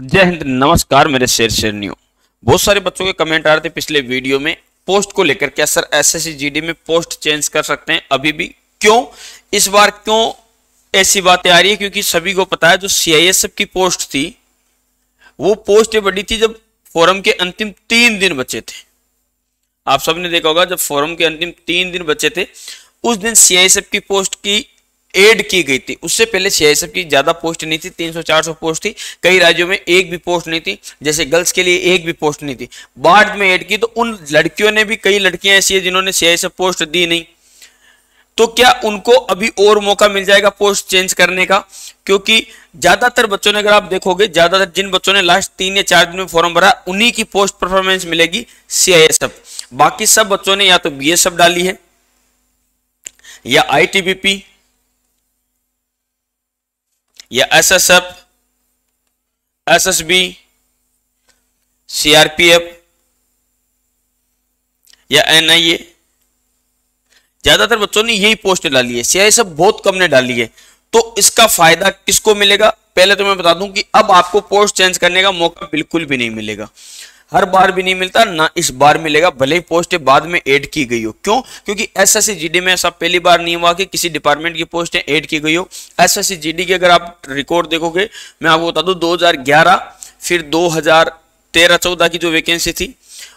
जय हिंद, नमस्कार मेरे शेर शेरनियों। बहुत सारे बच्चों के कमेंट आ रहे थे पिछले वीडियो में। पोस्ट को लेकर क्या सर एस एस में पोस्ट चेंज कर सकते हैं? अभी भी क्यों? इस बार क्यों ऐसी बातें आ रही है? क्योंकि सभी को पता है जो सीआईएसएफ की पोस्ट थी, वो पोस्ट बड़ी थी जब फोरम के अंतिम तीन दिन बचे थे। आप सबने देखा होगा जब फोरम के अंतिम तीन दिन बचे थे, उस दिन सीआईएसएफ की पोस्ट की एड की गई थी। उससे पहले सीआईएसएफ की ज़्यादा पोस्ट नहीं थी 300-400 पोस्ट थी। कई राज्यों में एक भी पोस्ट नहीं थी, जैसे गर्ल्स के लिए एक भी पोस्ट नहीं थी। बाद में एड की तो उन लड़कियों ने भी, कई लड़कियाँ ऐसी है जिन्होंने सीआईएसएफ पोस्ट दी नहीं। तो क्या उनको अभी और मौका मिल जाएगा पोस्ट चेंज करने का? क्योंकि ज़्यादातर बच्चों ने, अगर आप देखोगे, ज़्यादातर जिन बच्चों ने लास्ट तीन या चार दिन में फॉर्म भरा, उन्हीं की पोस्ट परफॉर्मेंस मिलेगी सीआईएसएफ बाकी सब बच्चों ने या तो बीएसएफ डाली है, या आईटीबीपी या एसएसएफ एसएसबी सीआरपीएफ या एन आई ए ज़्यादातर बच्चों ने यही पोस्ट डाली है सीआईएसएफ बहुत कम ने डाली है। तो इसका फ़ायदा किसको मिलेगा? पहले तो मैं बता दूँ कि अब आपको पोस्ट चेंज करने का मौका बिल्कुल भी नहीं मिलेगा। हर बार भी नहीं मिलता, ना इस बार मिलेगा, भले ही पोस्ट बाद में ऐड की गई हो। क्यों? क्योंकि एस एस में ऐसा पहली बार नहीं हुआ कि किसी डिपार्टमेंट की पोस्ट ऐड की गई हो। एस एस की अगर आप रिकॉर्ड देखोगे, मैं आपको बता दूँ 2011 फिर 2013 14 की जो वैकेंसी थी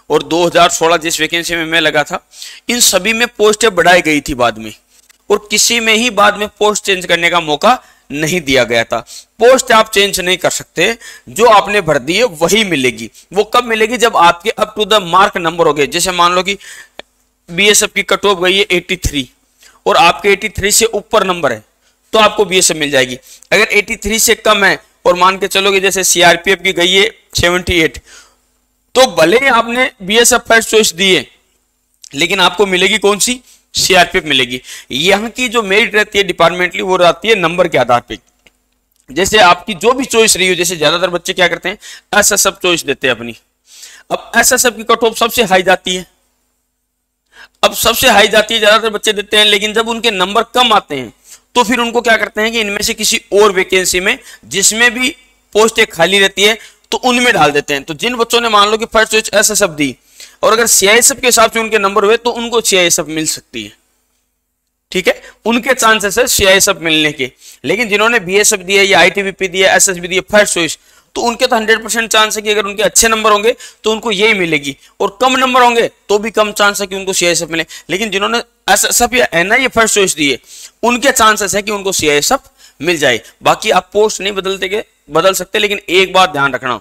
और 2016 जिस वैकेंसी में मैं लगा था, इन सभी में पोस्टें बढ़ाई गई थी बाद में। और किसी में ही बाद में पोस्ट चेंज करने का मौका नहीं दिया गया था। पोस्ट आप चेंज नहीं कर सकते। जो आपने भर दी है, वही मिलेगी। वो कब मिलेगी? जब आपके up to the mark number हो गए। जैसे मान लो कि बीएसएफ की कट ऑफ़ गई है 83 और आपके 83 से ऊपर नंबर है तो आपको बीएसएफ मिल जाएगी। अगर 83 से कम है और मान के चलोगे जैसे सीआरपीएफ की गई है 78 तो भले ही आपने बीएसएफ फ़र्स्ट चॉइस दी है, लेकिन आपको मिलेगी कौन सी? सीआरपीएफ मिलेगी। यहाँ की जो मेरिट रहती है डिपार्टमेंटली वो रहती है नंबर के आधार पर जैसे आपकी जो भी चॉइस रही हो, जैसे ज़्यादातर बच्चे क्या करते हैं एस एफ़ चॉइस देते हैं अपनी। अब एस एफ़ की कट ऑफ़ सबसे हाई जाती है। अब सबसे हाई जाती है, ज़्यादातर बच्चे देते हैं, लेकिन जब उनके नंबर कम आते हैं तो फिर उनको क्या करते हैं कि इनमें से किसी और वैकेंसी में, जिसमें भी पोस्टें खाली रहती है तो उनमें डाल देते हैं। तो जिन बच्चों ने मान लो कि फ़र्स्ट चॉइस एस एफ़ दी और अगर सीआईएसएफ के हिसाब से उनके नंबर हुए तो उनको सीआईएसएफ मिल सकती है। ठीक है? उनके चांसेस है सीआईएसएफ मिलने के। लेकिन जिन्होंने बीएसएफ दिया या आईटीबीपी दिया एसएसबी दिया फ़र्स्ट चॉइस तो उनके तो हंड्रेड परसेंट चांस है कि अगर उनके अच्छे नंबर होंगे तो उनको यही मिलेगी। और कम नंबर होंगे तो भी कम चांस है कि उनको सीआईएसएफ मिले। लेकिन जिन्होंने एसएसएफ या एनआईए फ़र्स्ट चॉइस दिए उनके चांसेस है कि उनको सीआईएसएफ मिल जाए। बाकी आप पोस्ट नहीं बदलते के बदल सकते, लेकिन एक बात ध्यान रखना।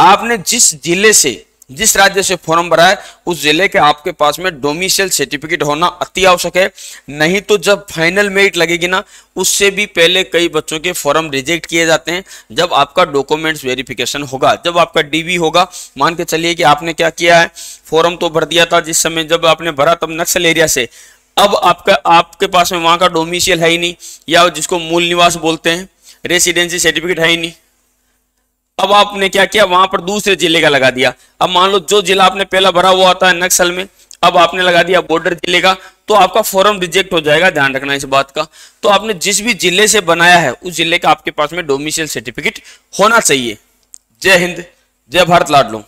आपने जिस ज़िले से जिस राज्य से फॉर्म भरा है, उस ज़िले के आपके पास में डोमिशियल सर्टिफिकेट होना अति आवश्यक है। नहीं तो जब फाइनल मेरिट लगेगी ना, उससे भी पहले कई बच्चों के फॉर्म रिजेक्ट किए जाते हैं। जब आपका डॉक्यूमेंट्स वेरिफिकेशन होगा, जब आपका डीबी होगा, मान के चलिए कि आपने क्या किया है? फॉर्म तो भर दिया था जिस समय जब आपने भरा तब नक्सल एरिया से। अब आपका, आपके पास में वहाँ का डोमिशियल है ही नहीं, या जिसको मूल निवास बोलते हैं रेसिडेंसी सर्टिफिकेट है ही नहीं। अब आपने क्या किया? वहाँ पर दूसरे ज़िले का लगा दिया। अब मान लो जो जिला आपने पहला भरा हुआ आता है नक्सल में, अब आपने लगा दिया बॉर्डर ज़िले का तो आपका फॉर्म रिजेक्ट हो जाएगा, ध्यान रखना इस बात का। तो आपने जिस भी ज़िले से बनाया है, उस ज़िले का आपके पास में डोमिशियल सर्टिफिकेट होना चाहिए। जय हिंद, जय भारत, लाडलो।